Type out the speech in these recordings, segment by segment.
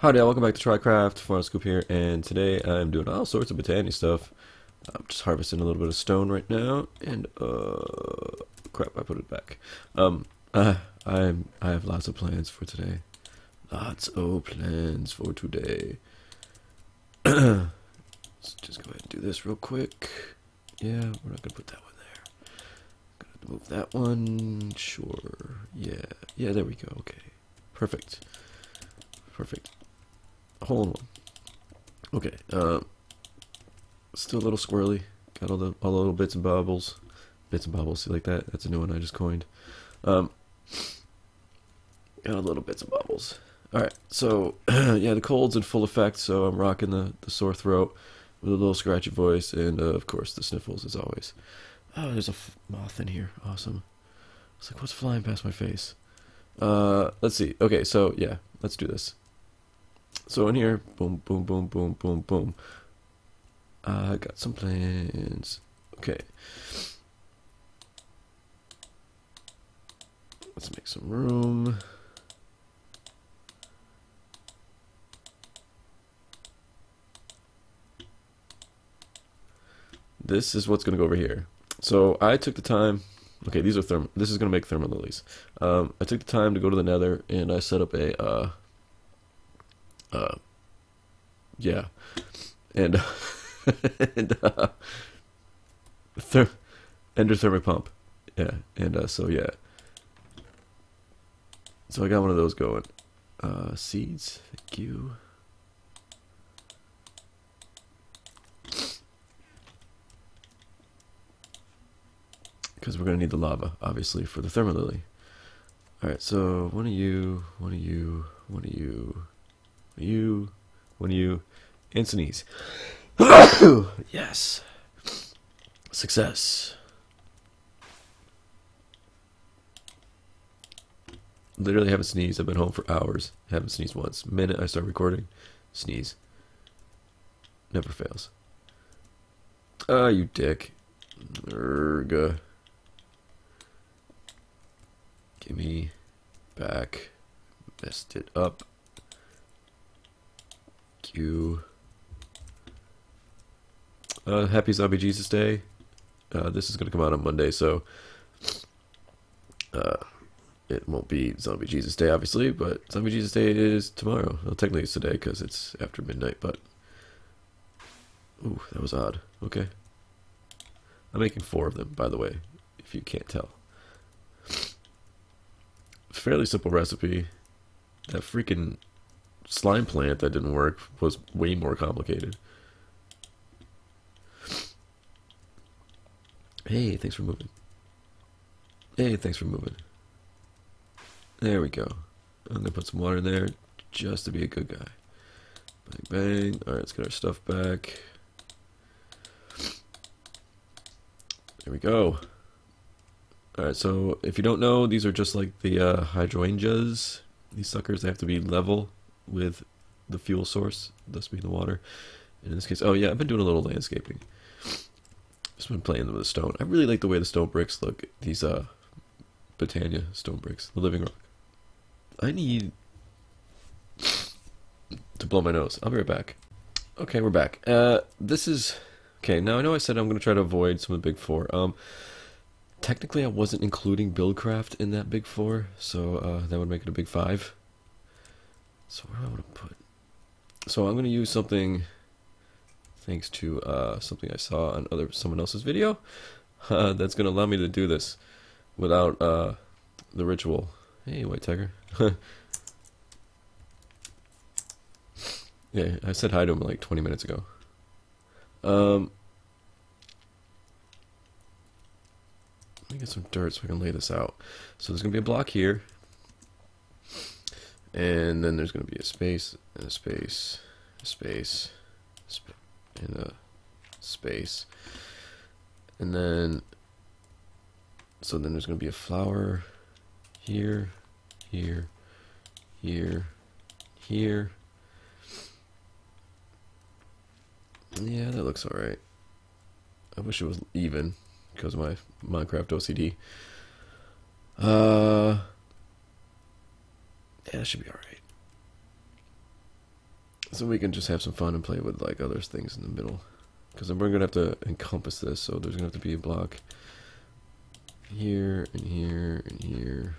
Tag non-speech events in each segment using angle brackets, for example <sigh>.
Howdy, welcome back to Trycraft. 4oz Scoop here, and today I'm doing all sorts of Botania stuff. I'm just harvesting a little bit of stone right now, and uh, crap, I put it back. Um, uh, I'm I have lots of plans for today. Lots of plans for today. <clears throat> Let's just go ahead and do this real quick. Yeah, we're not gonna put that one there. Gonna move that one. Sure. Yeah. Yeah. There we go. Okay. Perfect. Perfect. Hole on. Okay. Uh, still a little squirrely. Got all the all the little bits and bobbles. Bits and bobbles. You like that? That's a new one I just coined. Um, got a little bits and bobbles. All right. So <clears throat> yeah, the cold's in full effect. So I'm rocking the the sore throat with a little scratchy voice, and uh, of course the sniffles as always. Oh, there's a moth in here. Awesome. It's like, what's flying past my face? Uh, let's see. Okay, so yeah, let's do this. So in here, boom, boom, boom, boom, boom, boom. I got some plans. Okay. Let's make some room. This is what's going to go over here. So I took the time. Okay, these are therm. This is going to make thermalilies. Um, I took the time to go to the Nether and I set up a. Uh, uh, yeah, and <laughs> and uh, ther- endothermic pump. Yeah, and uh, so yeah. So I got one of those going. Uh, seeds. Thank you. because we're going to need the lava, obviously, for the thermalily. Alright, so one of you, one of you, one of you, you, when you, and sneeze. <coughs> yes! Success. Literally haven't sneezed. I've been home for hours. Haven't sneezed once. Minute I start recording, sneeze. Never fails. Ah, uh, you dick. Erga. Give me back. Messed it up. Q. Uh, happy Zombie Jesus Day. Uh, this is going to come out on Monday, so uh, it won't be Zombie Jesus Day, obviously, but Zombie Jesus Day is tomorrow. Well, technically it's today because it's after midnight, but... Ooh, that was odd. Okay. I'm making four of them, by the way, if you can't tell fairly simple recipe. That freaking slime plant that didn't work was way more complicated. Hey, thanks for moving. Hey, thanks for moving. There we go. I'm gonna put some water in there just to be a good guy. Bang, bang. Alright, let's get our stuff back. There we go. Alright, so if you don't know, these are just like the uh, Hydroangeas. These suckers, they have to be level with the fuel source, thus being the water. And in this case, oh yeah, I've been doing a little landscaping. Just been playing with the stone. I really like the way the stone bricks look. These uh, Botania stone bricks, the living rock. I need to blow my nose. I'll be right back. Okay, we're back. Uh, this is okay. Now I know I said I'm going to try to avoid some of the big four. Um, technically I wasn't including Buildcraft in that big four, so uh, that would make it a big five. So where I want to put? So I'm going to use something, thanks to uh, something I saw on other someone else's video, uh, <laughs> that's going to allow me to do this without uh, the ritual. Hey, White Tyger. <laughs> yeah, I said hi to him like 20 minutes ago. Um, Let me get some dirt so I can lay this out. So there's going to be a block here. And then there's going to be a space, and a space, a space, and a space. And then, so then there's going to be a flower here, here, here, here. Yeah, that looks alright. I wish it was even because of my Minecraft OCD. Uh, yeah, that should be alright. So we can just have some fun and play with like other things in the middle. Because we're going to have to encompass this, so there's going to have to be a block here and here and here.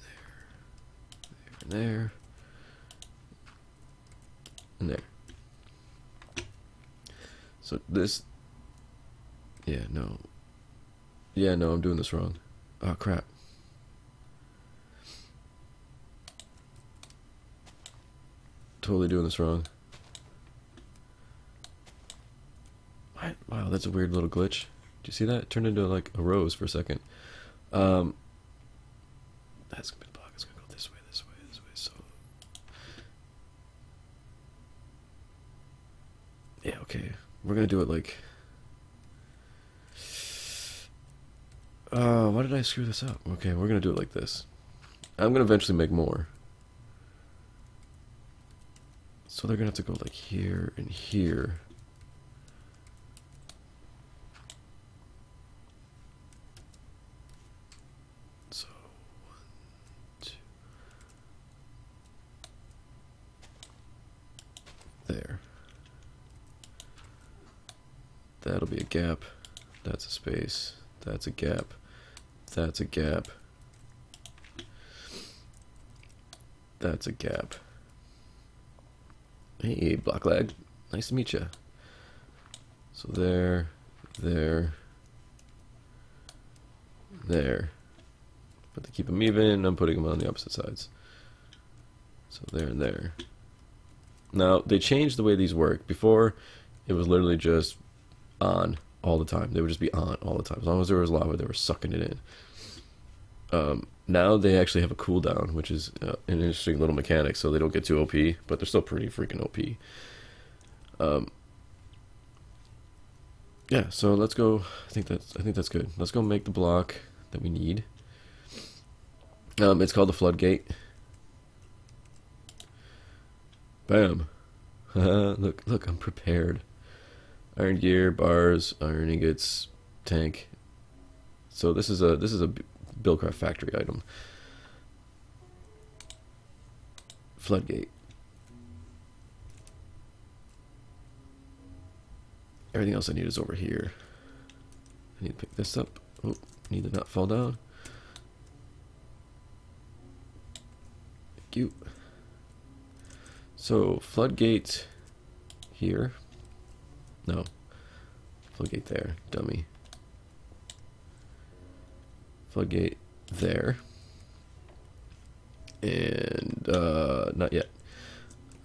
There, there, and there, and there. So this, yeah, no, yeah, no, I'm doing this wrong. Oh crap. Totally doing this wrong. What? Wow, that's a weird little glitch. Do you see that? It turned into like a rose for a second. Um, that's gonna be the block. It's gonna go this way, this way, this way. So, yeah, okay. We're gonna do it like. Uh, why did I screw this up? Okay, we're gonna do it like this. I'm gonna eventually make more. So they're gonna have to go like here and here. So one, two. There. That'll be a gap. That's a space. That's a gap. That's a gap. That's a gap. Hey, Blacklag. Nice to meet you. So there, there, there. But to keep them even, I'm putting them on the opposite sides. So there and there. Now, they changed the way these work. Before, it was literally just on all the time. They would just be on all the time. As long as there was lava, they were sucking it in. Um, now they actually have a cooldown, which is uh, an interesting little mechanic. So they don't get too OP, but they're still pretty freaking OP. Um, yeah. So let's go. I think that's. I think that's good. Let's go make the block that we need. Um, it's called the floodgate. Bam. <laughs> look, look, I'm prepared. Iron gear, bars, iron ingots, tank. So this is a this is a Buildcraft factory item. Floodgate. Everything else I need is over here. I need to pick this up. Oh, need to not fall down. Thank you. So, floodgate here. No. Floodgate there, dummy floodgate there. And uh, not yet.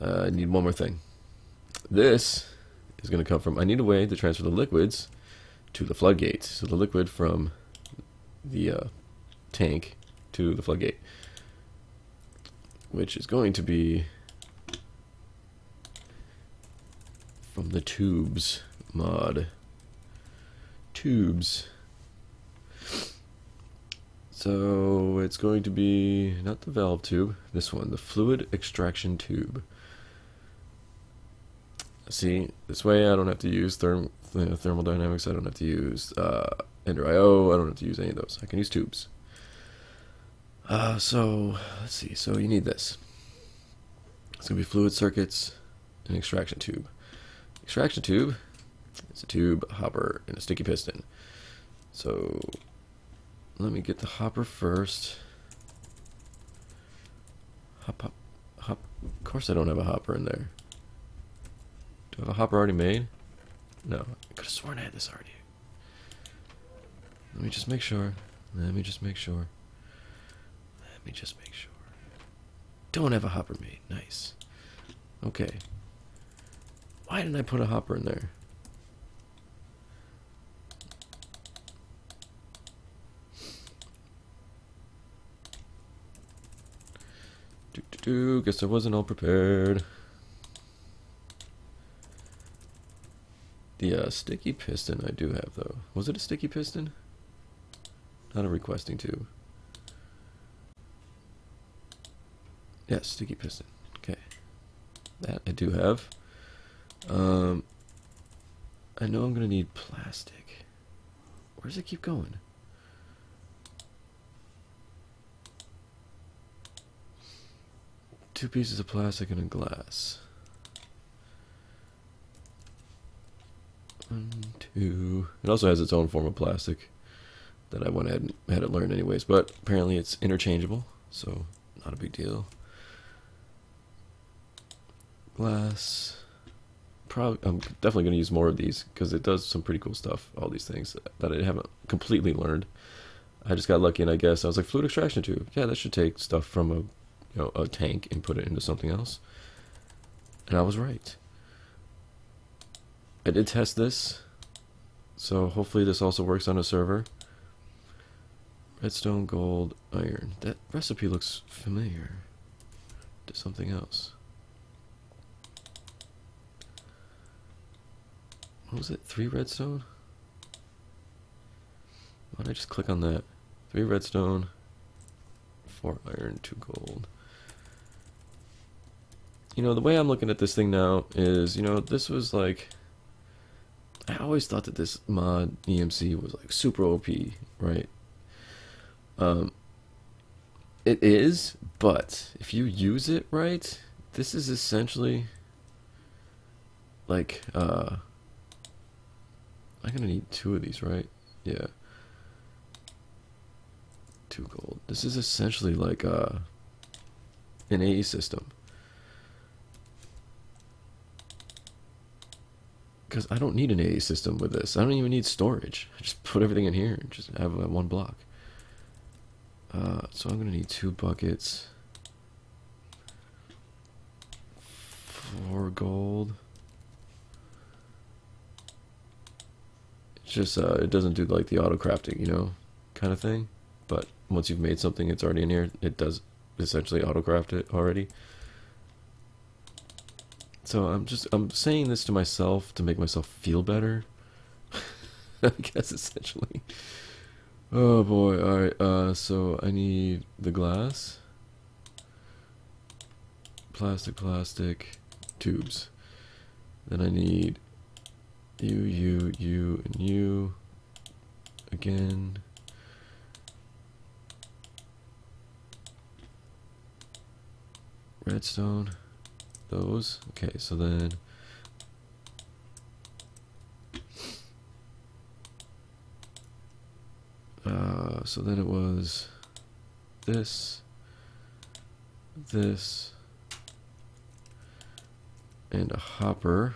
Uh, I need one more thing. This is going to come from, I need a way to transfer the liquids to the floodgate. So the liquid from the uh, tank to the floodgate. Which is going to be from the tubes mod. Tubes. So it's going to be not the valve tube, this one, the fluid extraction tube. See, this way I don't have to use therm Thermal Dynamics, I don't have to use uh, EnderIO, I don't have to use any of those. I can use tubes. Uh, so, let's see, so you need this. It's going to be fluid circuits and extraction tube. Extraction tube It's a tube, hopper, and a sticky piston. So let me get the hopper first. Hop, hop, hop. Of course I don't have a hopper in there. Do I have a hopper already made? No. I could have sworn I had this already. Let me just make sure. Let me just make sure. Let me just make sure. Don't have a hopper made. Nice. Okay. Why didn't I put a hopper in there? do. do, do. Guess I wasn't all prepared. The uh, sticky piston I do have, though. Was it a sticky piston? Not a requesting tube. Yes, sticky piston. Okay. That I do have. Um, I know I'm to need plastic. Where does it keep going? two pieces of plastic and a glass. One, two. It also has its own form of plastic that I went ahead and had it learn anyways, but apparently it's interchangeable, so not a big deal. Glass. Probably, I'm definitely going to use more of these because it does some pretty cool stuff. All these things that I haven't completely learned. I just got lucky, and I guess I was like fluid extraction tube. Yeah, that should take stuff from a, you know, a tank and put it into something else. And I was right. I did test this, so hopefully this also works on a server. Redstone, gold, iron. That recipe looks familiar to something else. What was it? Three redstone? Why don't I just click on that? Three redstone, four iron, two gold. You know, the way I'm looking at this thing now is, you know, this was like... I always thought that this mod EMC was like super OP, right? Um, it is, but if you use it right, this is essentially like uh I'm gonna need two of these, right? Yeah. Two gold. This is essentially like uh an AE system. Because I don't need an AE system with this. I don't even need storage. I just put everything in here and just have uh, one block. Uh, so I'm to need two buckets. Four gold. It's just, uh, it doesn't do like the auto crafting, you know, kind of thing. But once you've made something, it's already in here. It does essentially auto craft it already. So I'm just, I'm saying this to myself to make myself feel better. <laughs> I guess essentially. Oh boy, alright, uh, so I need the glass. Plastic, plastic, tubes. Then I need you, you, you, and you. Again. Redstone. Those. Okay, so then Uh, so then it was this, this, and a hopper.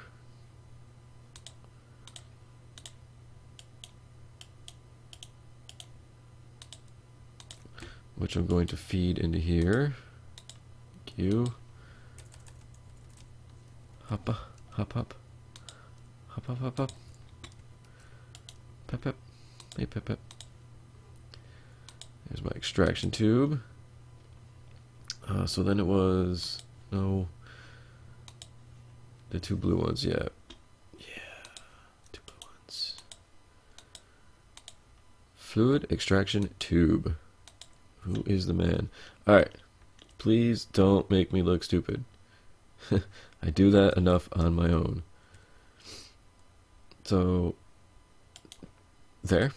Which I'm going to feed into here. Q. Hop, hop, hop. Hop, hop, hop, hop. Pep, pep. Hey, pep, pep. There's my extraction tube. Uh, so then it was, no, the two blue ones, yeah. Yeah, two blue ones. Fluid extraction tube. Who is the man? Alright, please don't make me look stupid. <laughs> I do that enough on my own. So, there.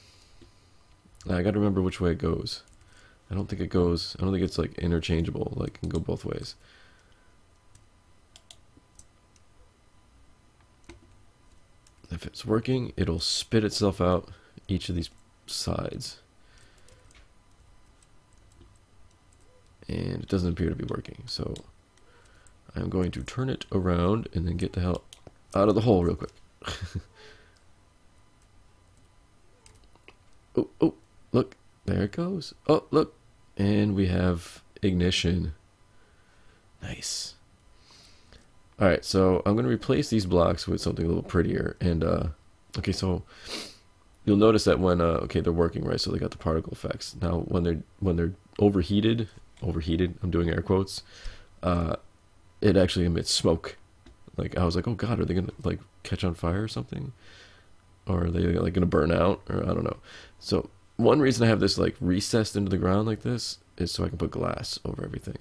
I gotta remember which way it goes. I don't think it goes, I don't think it's like interchangeable, like can go both ways. If it's working, it'll spit itself out each of these sides. And it doesn't appear to be working, so I'm going to turn it around and then get the hell out of the hole real quick. <laughs> oh, oh, Look, there it goes. Oh, look. And we have ignition. Nice. All right, so I'm going to replace these blocks with something a little prettier. And, uh, okay, so you'll notice that when, uh, okay, they're working, right? So they got the particle effects. Now, when they're, when they're overheated, overheated, I'm doing air quotes, uh, it actually emits smoke. Like, I was like, oh God, are they to, like, catch on fire or something? Or are they, like, to burn out? Or I don't know. So one reason I have this like recessed into the ground like this is so I can put glass over everything.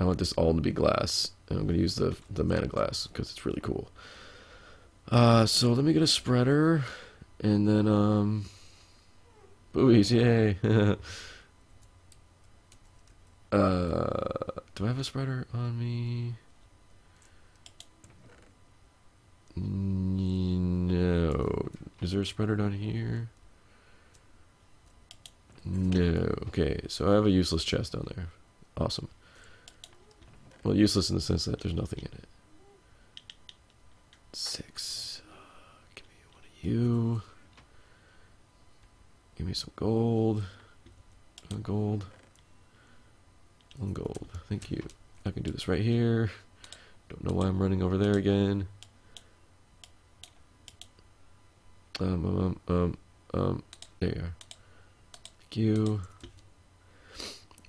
I want this all to be glass, and I'm to use the, the mana glass because it's really cool. Uh, so let me get a spreader, and then, um, buoys, yay. <laughs> uh, do I have a spreader on me? No. Is there a spreader down here? No. Okay, so I have a useless chest down there. Awesome. Well, useless in the sense that there's nothing in it. Six. Give me one of you. Give me some gold. Gold. One gold. Thank you. I can do this right here. Don't know why I'm running over there again. Um, um, um, um, there you are. Thank you.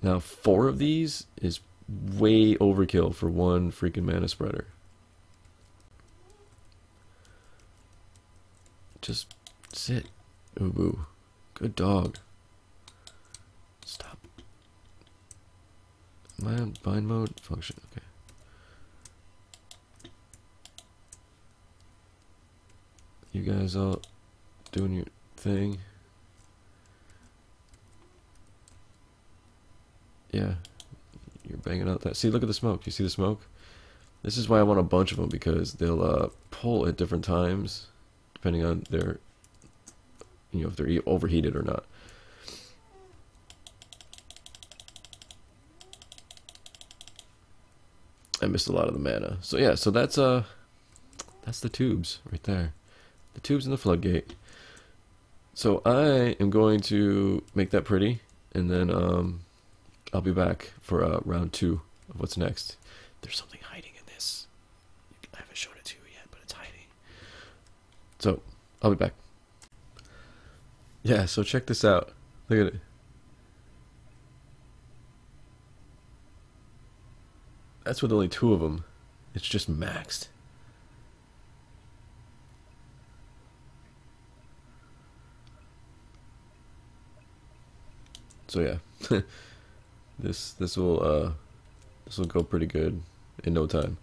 Now, four of these is way overkill for one freaking mana spreader. Just sit, Ubu. Good dog. Stop. On bind mode? Function, okay. You guys all doing your thing? Yeah, you're banging out that. See, look at the smoke. You see the smoke? This is why I want a bunch of them because they'll uh, pull at different times, depending on their, you know, if they're overheated or not. I missed a lot of the mana. So yeah, so that's uh, that's the tubes right there, the tubes in the floodgate. So I am going to make that pretty, and then um, I'll be back for uh, round two of what's next. There's something hiding in this. I haven't shown it to you yet, but it's hiding. So I'll be back. Yeah, so check this out. Look at it. That's with only two of them. It's just maxed. So yeah. <laughs> This this will uh this will go pretty good in no time.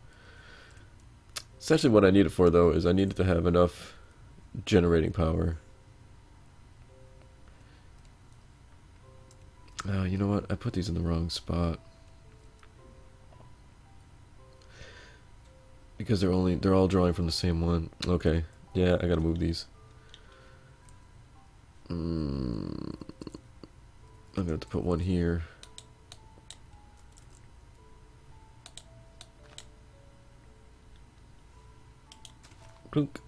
Essentially what I need it for though is I needed to have enough generating power. Oh, you know what? I put these in the wrong spot. Because they're only they're all drawing from the same one. Okay. Yeah, I gotta move these. Mm, I'm gonna have to put one here. Clunk.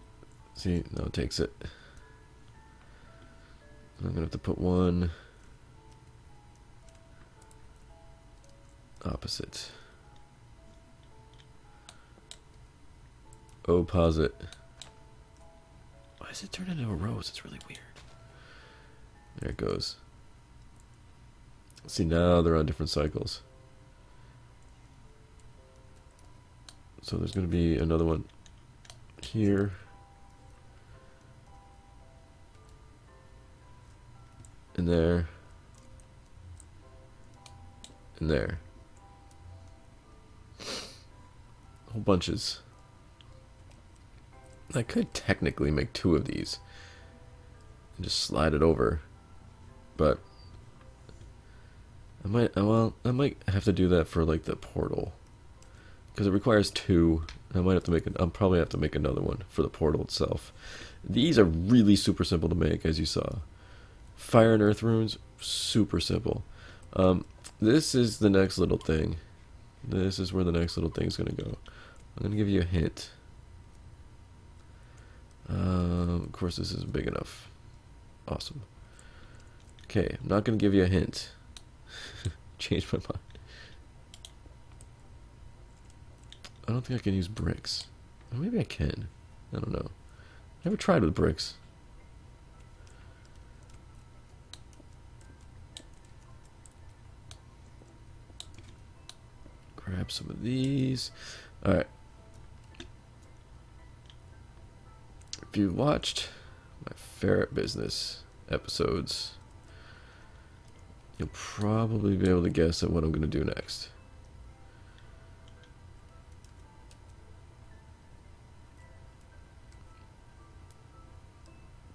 See, now it takes it. I'm gonna have to put one opposite. Opposite. Why does it turn into a rose? It's really weird. There it goes. See, now they're on different cycles. So there's going to be another one here. And there. And there. Whole bunches. I could technically make two of these. And just slide it over. But I might well I might have to do that for like the portal. Because it requires two I might have to make. An, I'll probably have to make another one for the portal itself. These are really super simple to make, as you saw. Fire and Earth runes, super simple. Um, this is the next little thing. This is where the next little thing is going to go. I'm to give you a hint. Um, of course, this isn't big enough. Awesome. Okay, I'm not going to give you a hint. <laughs> Change my mind. I don't think I can use bricks. Maybe I can. I don't know. Never tried with bricks. Grab some of these. Alright. If you've watched my ferret business episodes, you'll probably be able to guess at what I'm going to do next.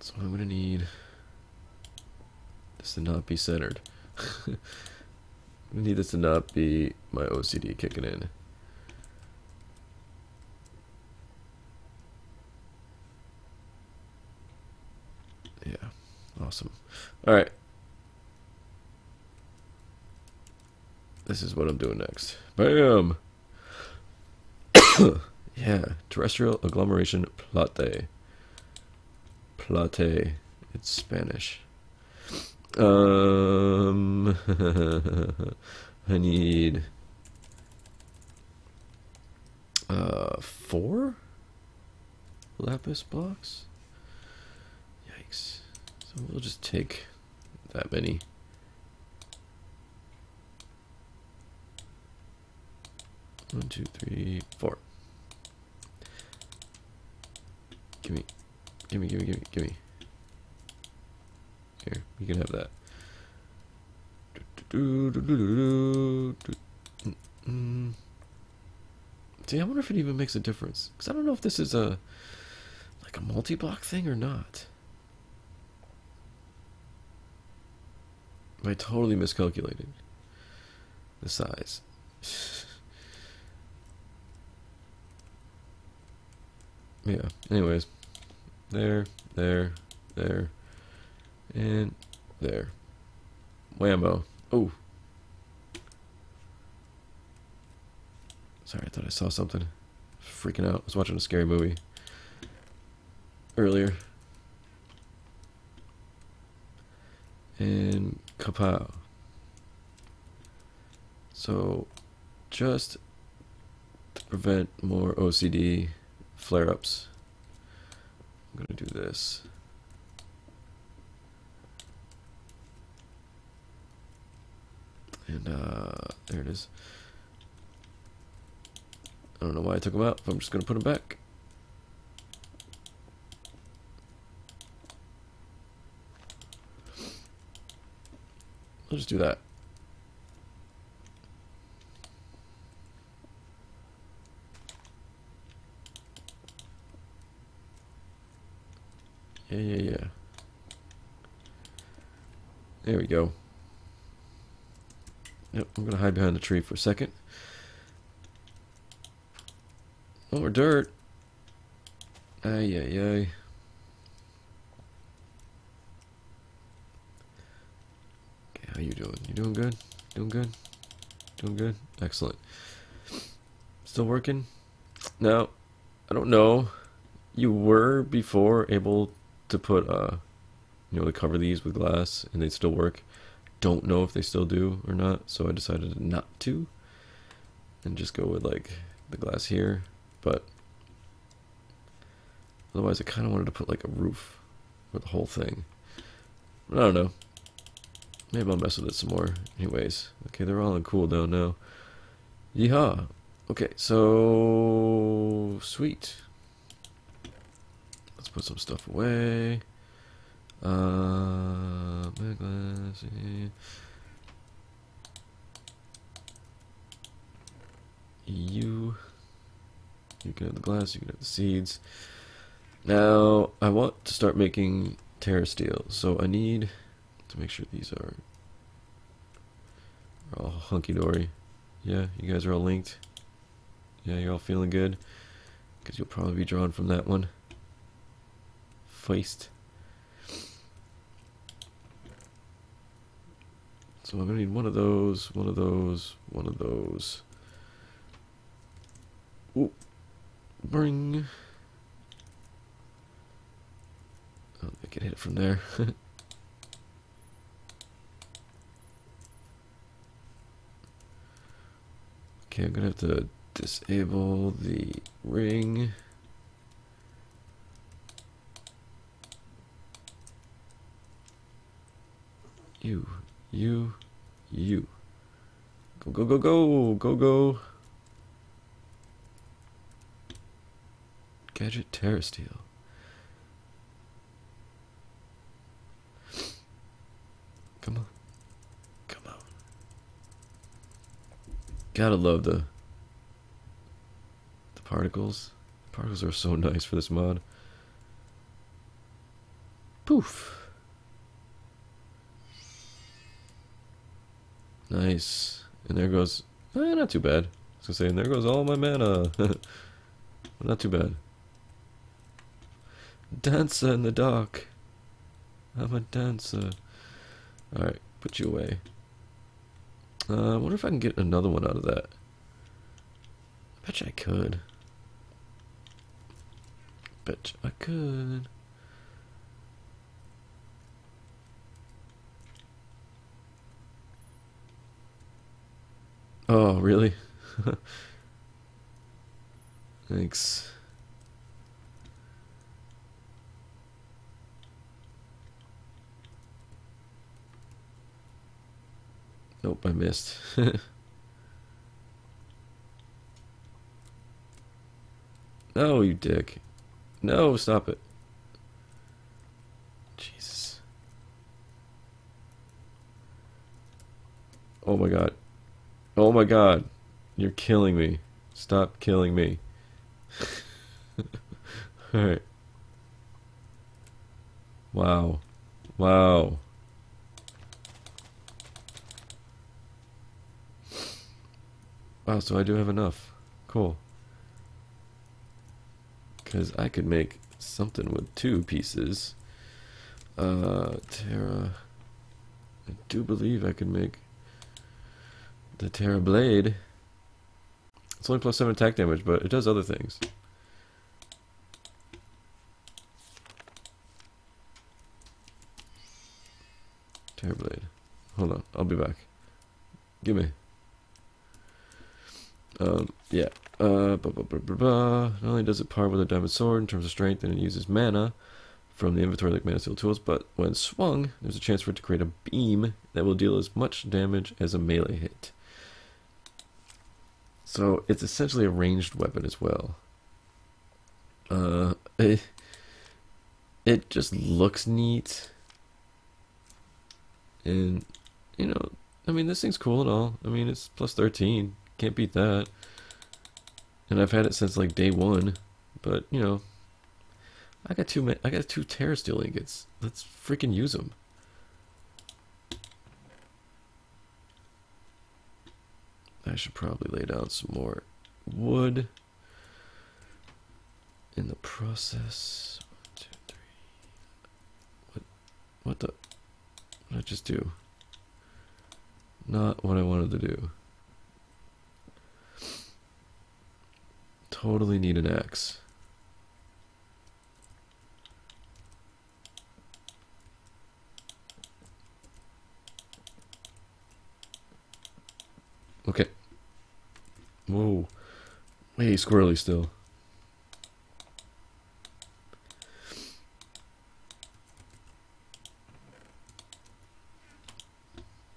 So I'm going to need this to not be centered. <laughs> I need this to not be my OCD kicking in. Yeah, awesome. All right. This is what I'm doing next. Bam! <coughs> yeah, terrestrial agglomeration plate. Plate. It's Spanish. Um, <laughs> I need uh four lapis blocks. We'll just take that many. One, two, three, four. Give me, give me, give me, give me, give me. Here, you can have that. See, I wonder if it even makes a difference. Because I don't know if this is a like a multi-block thing or not. I totally miscalculated the size. yeah, anyways. There, there, there. And there. Whammo. Oh. Sorry, I thought I saw something. Freaking out. I was watching a scary movie earlier. And kapow. So, just to prevent more OCD flare ups, I'm going to do this. And uh, there it is. I don't know why I took them out, but I'm just going to put them back. Just do that. Yeah, yeah, yeah. There we go. Yep, I'm gonna hide behind the tree for a second. More dirt. Ay, ay, ay. Okay, how you doing? You doing good? Doing good? Doing good? Excellent. Still working? Now, I don't know. You were before able to put, uh, you know, to cover these with glass and they'd still work don't know if they still do or not, so I decided not to and just go with like the glass here. But otherwise, I kind of wanted to put like a roof for the whole thing. I don't know. Maybe I'll mess with it some more. Anyways, okay, they're all in cooldown now. Yeehaw! Okay, so sweet. Let's put some stuff away. Uh, glass. You, you can have the glass. You can have the seeds. Now I want to start making terra steel, so I need to make sure these are, are all hunky dory. Yeah, you guys are all linked. Yeah, you're all feeling good because you'll probably be drawn from that one. Feist. So I'm going to need one of those, one of those, one of those. Ooh. Bring. Oh, I can hit it from there. <laughs> okay, I'm to have to disable the ring. You you, you. Go, go, go, go, go, go. Gadget Terra Steel. Come on. Come on. Gotta love the the particles. Particles are so <laughs> nice for this mod. Poof. Nice. And there goes... Eh, not too bad. I was gonna say, and there goes all my mana. <laughs> not too bad. Dancer in the dark. I'm a dancer. Alright, put you away. Uh, I wonder if I can get another one out of that. I bet you I could. Bet I could. Oh, really? <laughs> Thanks. Nope, I missed. no, you dick. No, stop it. Jesus. Oh my god. Oh my god. You're killing me. Stop killing me. <laughs> Alright. Wow. Wow. Wow, so I do have enough. Cool. Because I could make something with two pieces. Uh, Terra. I do believe I could make the Terra Blade. It's only plus 7 attack damage, but it does other things. Terra Blade. Hold on, I'll be back. Give me. Um, yeah. Uh, blah, blah, blah. Not only does it par with a diamond sword in terms of strength, and it uses mana from the inventory like Manasteel tools, but when swung, there's a chance for it to create a beam that will deal as much damage as a melee hit. So it's essentially a ranged weapon as well. Uh, <laughs> it, it just looks neat. And, you know, I mean, this thing's cool and all. I mean, it's plus 13. Can't beat that. And I've had it since like day one. But, you know, I got two, I got two Terra Steel ingots. Let's freaking use them. I should probably lay down some more wood in the process. One, two, three. What? What the? What did I just do? Not what I wanted to do. Totally need an axe. Okay. Whoa. Way squirrely still.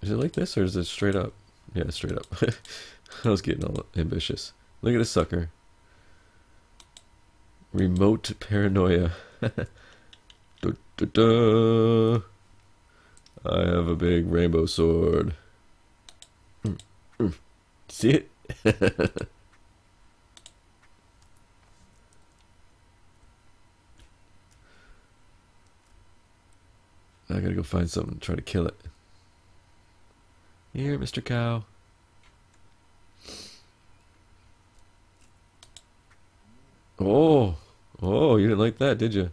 Is it like this or is it straight up? Yeah, straight up. <laughs> I was getting all ambitious. Look at this sucker. Remote paranoia. da, da, da. I have a big rainbow sword. Hmm. See it? <laughs> I gotta go find something to try to kill it. Here, Mr. Cow. Oh, oh, you didn't like that, did you?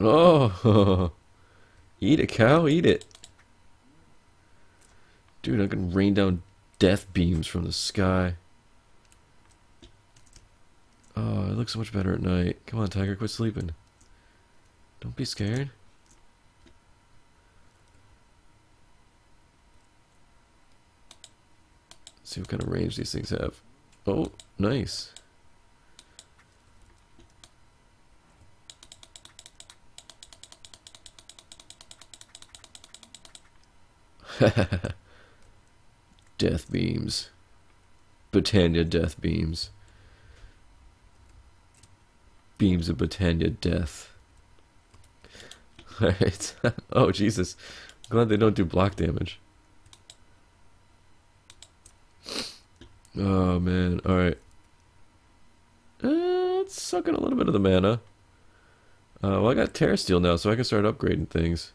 Oh, <laughs> eat it, cow, eat it. Dude, I can rain down death beams from the sky. Oh, it looks so much better at night. Come on, tiger, quit sleeping. Don't be scared. See what kind of range these things have. Oh, nice. <laughs> death beams. Botania death beams. Beams of Botania death. <laughs> Alright. <laughs> oh, Jesus. glad they don't do block damage. Oh, man. Alright. Uh, it's sucking a little bit of the mana. Uh, well, I got Terra Steel now, so I can start upgrading things.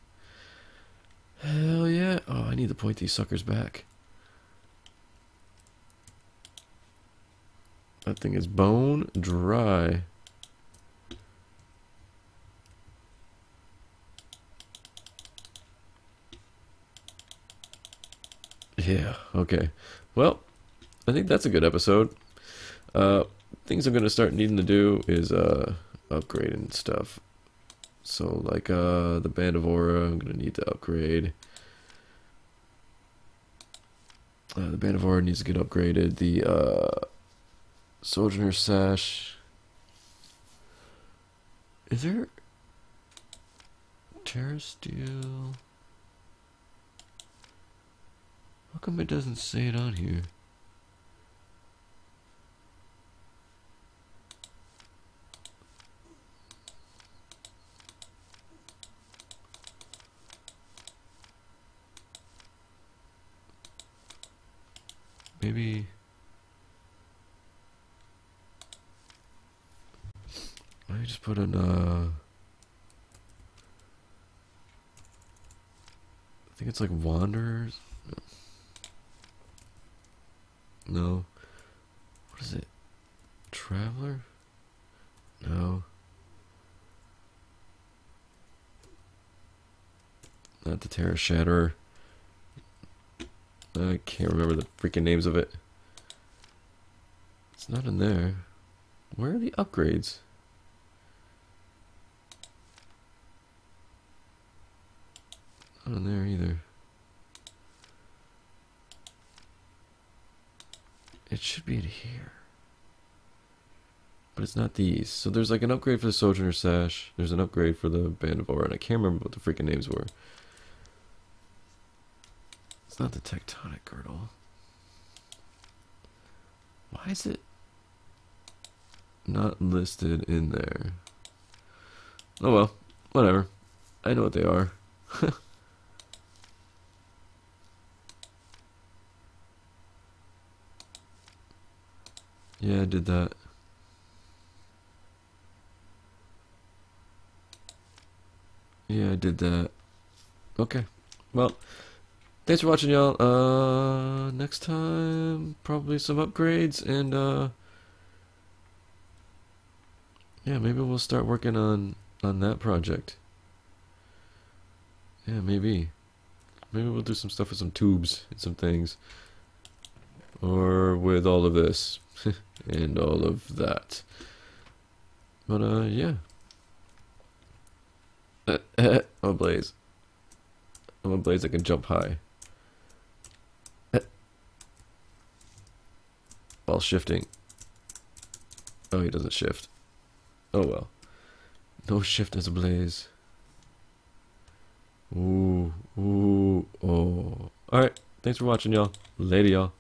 Hell yeah. Oh, I need to point these suckers back. That thing is bone dry. Yeah, okay. Well, I think that's a good episode. Uh, things I'm going to start needing to do is uh, and stuff. So, like uh, the Band of Aura, I'm going to need to upgrade. Uh, the Band of Aura needs to get upgraded. The uh, Sojourner Sash. Is there Terra Steel? How come it doesn't say it on here? Maybe I just put in uh I think it's like Wanderers. No. What is it? Traveler? No. Not the Terra Shatterer. I can't remember the freaking names of it. It's not in there. Where are the upgrades? Not in there either. It should be in here. But it's not these. So there's like an upgrade for the Sojourner Sash. There's an upgrade for the Band of Aura. And I can't remember what the freaking names were. It's not the Tectonic Girdle. Why is it not listed in there? Oh well, whatever. I know what they are. <laughs> Yeah, I did that. Yeah, I did that. Okay. Well, thanks for watching, y'all. Uh, next time, probably some upgrades, and, uh, yeah, maybe we'll start working on, on that project. Yeah, maybe. Maybe we'll do some stuff with some tubes and some things. Or with all of this. <laughs> and all of that. But uh, yeah. Uh, <laughs> I'm a blaze. I'm a blaze that can jump high. While shifting. Oh, he doesn't shift. Oh well. No shift as a blaze. Ooh, ooh, oh. Alright, thanks for watching, y'all. Later, y'all.